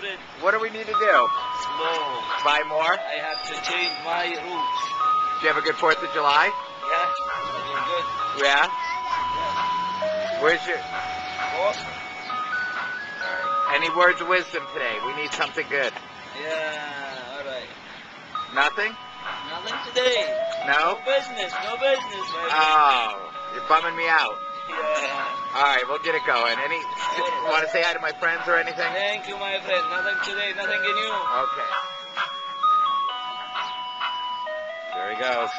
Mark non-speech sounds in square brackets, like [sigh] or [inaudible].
friend. What do we need to do? Slow. Buy more? I have to change my route. Do you have a good 4th of July? Yeah? Good. Yeah? Where's your... Boss? Any words of wisdom today? We need something good. Yeah, alright. Nothing? Nothing today. No? No business, no business, friend. Oh, you're bumming me out. Yeah. All right, we'll get it going. Any... [laughs] Want to say hi to my friends or anything? Thank you, my friend. Nothing today, nothing in you. Okay. There he goes.